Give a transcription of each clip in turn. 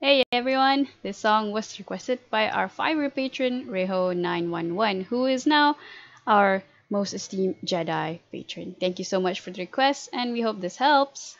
Hey everyone! This song was requested by our five patron, Reho911, who is now our most esteemed Jedi patron. Thank you so much for the request, and we hope this helps.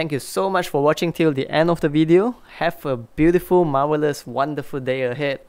Thank you so much for watching till the end of the video. Have a beautiful, marvelous, wonderful day ahead.